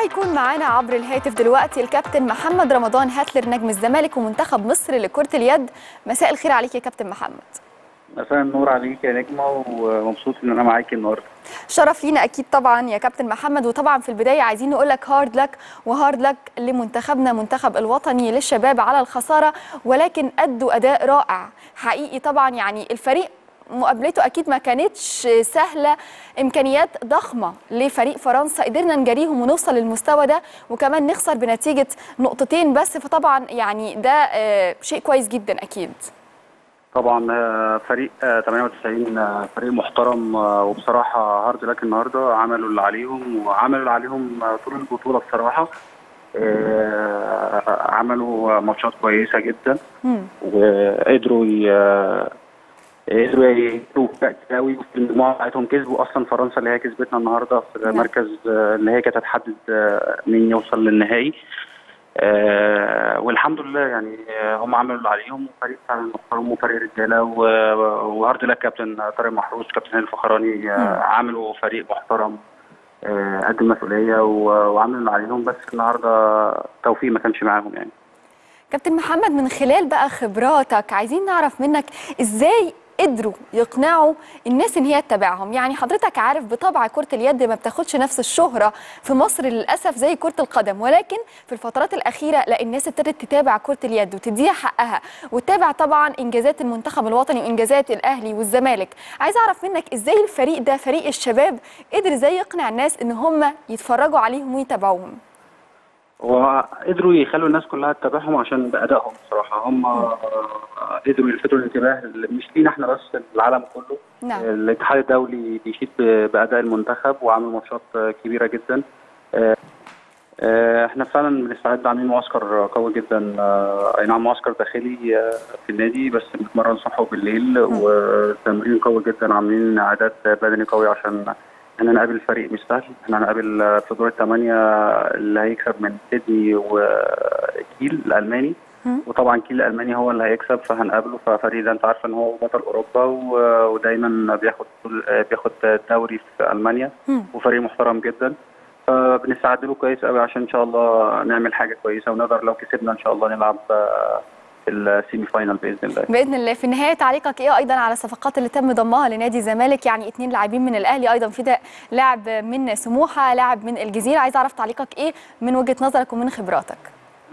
وهيكون معانا عبر الهاتف دلوقتي الكابتن محمد رمضان هتلر نجم الزمالك ومنتخب مصر لكرة اليد. مساء الخير عليك يا كابتن محمد. مساء النور عليك يا نجمة ومبسوط إن أنا معاكي النهارده. شرف لينا أكيد طبعا يا كابتن محمد. وطبعا في البداية عايزين نقول لك hard luck و hard luck لمنتخبنا منتخب الوطني للشباب على الخسارة ولكن أدوا أداء رائع. حقيقي طبعا يعني الفريق مقابلته أكيد ما كانتش سهلة. إمكانيات ضخمة لفريق فرنسا. قدرنا نجاريهم ونوصل للمستوى ده وكمان نخسر بنتيجة نقطتين بس. فطبعا يعني ده آه، شيء كويس جدا أكيد. طبعا آه، فريق آه، 98 آه، فريق محترم وبصراحة هارد لك النهارده. عملوا اللي عليهم وعملوا اللي عليهم طول البطولة بصراحة. آه، عملوا ماتشات كويسة جدا. وقدروا قدروا يجيبوا كأس قوي وفي المجموعة بتاعتهم كسبوا أصلا فرنسا اللي هي كسبتنا النهارده في نعم. مركز آه، اللي هي كانت هتحدد آه، مين يوصل للنهائي آه والحمد لله يعني هم عملوا اللي عليهم وفريق فعلا محترم وفريق رجالة وهارد لك كابتن طارق محروس كابتن هاني الفخراني آه. عملوا فريق محترم آه قد المسؤوليه وعملوا اللي عليهم بس النهارده توفيق ما كانش معاهم يعني كابتن محمد من خلال بقى خبراتك عايزين نعرف منك إزاي قدروا يقنعوا الناس إن هي تتابعهم يعني حضرتك عارف بطبع كرة اليد ما بتاخدش نفس الشهرة في مصر للأسف زي كرة القدم ولكن في الفترات الأخيرة لا الناس ابتدت تتابع كرة اليد وتديها حقها وتتابع طبعا إنجازات المنتخب الوطني وإنجازات الأهلي والزمالك. عايز أعرف منك إزاي الفريق ده فريق الشباب قدر إزاي يقنع الناس إن هم يتفرجوا عليهم ويتابعوهم؟ وقدروا يخلوا الناس كلها تتابعهم عشان بأدائهم بصراحة. هم قدروا يلفتوا الانتباه مش لينا إحنا بس العالم كله. نعم. الاتحاد الدولي بيشيد ب- بأداء المنتخب وعامل ماتشات كبيرة جدا. آه، إحنا فعلا بنستعد عاملين معسكر قوي جدا. آه، أي نعم معسكر داخلي آه، في النادي بس بنتمرن صبح وبالليل. وتمرين قوي جدا عاملين اعداد بدني قوي عشان إحنا نقابل فريق مش سهل. إحنا هنقابل في دور الثمانية اللي هيكسب من سيدني وكيل الألماني. وطبعا كيل الألماني هو اللي هيكسب فهنقابله. ففريق ده أنت عارفه إن هو بطل أوروبا ودايما بياخد بياخد الدوري في ألمانيا. وفريق محترم جدا. فبنستعد له كويس قوي عشان إن شاء الله نعمل حاجة كويسة ونقدر لو كسبنا إن شاء الله نلعب ال semi final بإذن الله. بإذن الله. في النهايه تعليقك إيه أيضا على الصفقات اللي تم ضمها لنادي الزمالك؟ يعني اثنين لاعبين من الأهلي أيضا في ده لاعب من سموحة لاعب من الجزيرة. عايز أعرف تعليقك إيه من وجهة نظرك ومن خبراتك؟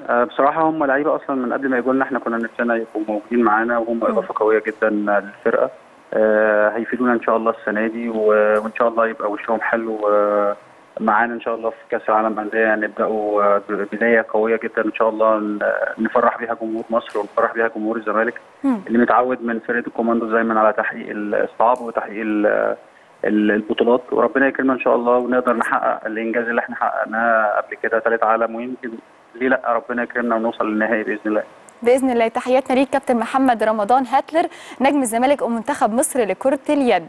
آه، بصراحة هم لعيبة أصلا من قبل ما يجوا لنا إحنا كنا نفسنا يبقوا موجودين معانا وهم إضافة قوية جدا للفرقة. آه، هيفيدونا إن شاء الله السنة دي وإن شاء الله يبقى وشهم حلو معانا إن شاء الله في كأس العالم انديه نبداوا آه، بداية قوية جدا إن شاء الله. نفرح بيها جمهور مصر ونفرح بيها جمهور الزمالك. اللي متعود من فرقه الكوماندو دايما على تحقيق الصعب وتحقيق ال- ال- البطولات. وربنا يكرمنا إن شاء الله ونقدر نحقق الإنجاز اللي إحنا حققناه قبل كده. ثالث عالم ويمكن ليه لأ ربنا يكرمنا ونوصل للنهائي بإذن الله. بإذن الله. تحياتنا ليك كابتن محمد رمضان هاتلر نجم الزمالك ومنتخب مصر لكرة اليد.